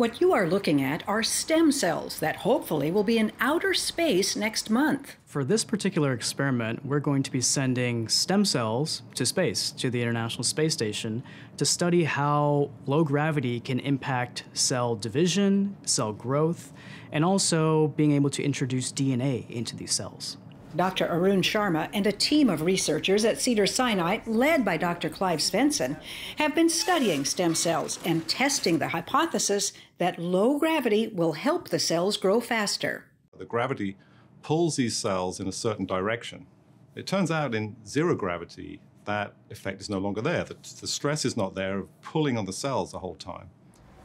What you are looking at are stem cells that hopefully will be in outer space next month. For this particular experiment, we're going to be sending stem cells to space, to the International Space Station, to study how low gravity can impact cell division, cell growth, and also being able to introduce DNA into these cells. Dr. Arun Sharma and a team of researchers at Cedars-Sinai, led by Dr. Clive Svendsen, have been studying stem cells and testing the hypothesis that low gravity will help the cells grow faster. The gravity pulls these cells in a certain direction. It turns out in zero gravity, that effect is no longer there. The, the stress is not there of pulling on the cells the whole time.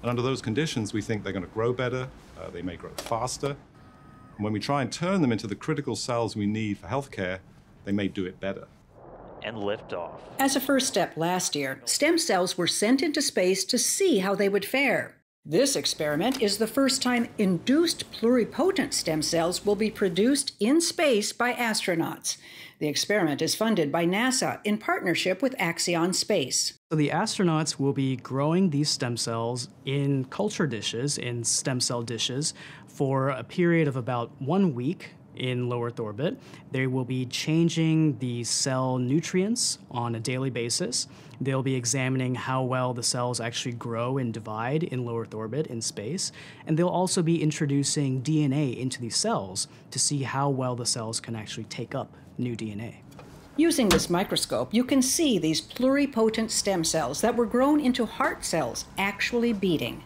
And under those conditions, we think they're going to grow better, uh, they may grow faster, and when we try and turn them into the critical cells we need for healthcare, they may do it better. And lift off. As a first step last year, stem cells were sent into space to see how they would fare. This experiment is the first time induced pluripotent stem cells will be produced in space by astronauts. The experiment is funded by NASA in partnership with Axiom Space. So the astronauts will be growing these stem cells in culture dishes, in stem cell dishes, for a period of about one week in low Earth orbit. They will be changing the cell nutrients on a daily basis. They'll be examining how well the cells actually grow and divide in low Earth orbit in space. And they'll also be introducing DNA into these cells to see how well the cells can actually take up new DNA. Using this microscope, you can see these pluripotent stem cells that were grown into heart cells actually beating.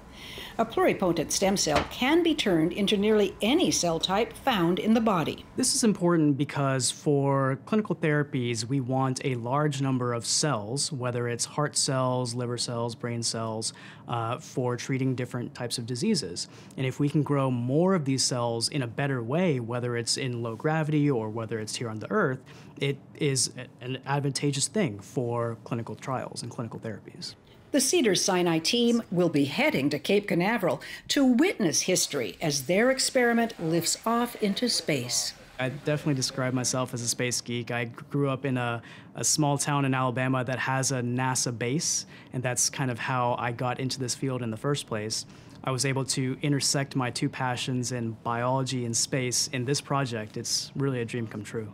A pluripotent stem cell can be turned into nearly any cell type found in the body. This is important because for clinical therapies, we want a large number of cells, whether it's heart cells, liver cells, brain cells, uh, for treating different types of diseases. And if we can grow more of these cells in a better way, whether it's in low gravity or whether it's here on the earth, it is an advantageous thing for clinical trials and clinical therapies. The Cedars Sinai team will be heading to Cape Canaveral to witness history as their experiment lifts off into space. I definitely describe myself as a space geek. I grew up in a, a, small town in Alabama that has a NASA base, and that's kind of how I got into this field in the first place. I was able to intersect my two passions in biology and space in this project. It's really a dream come true.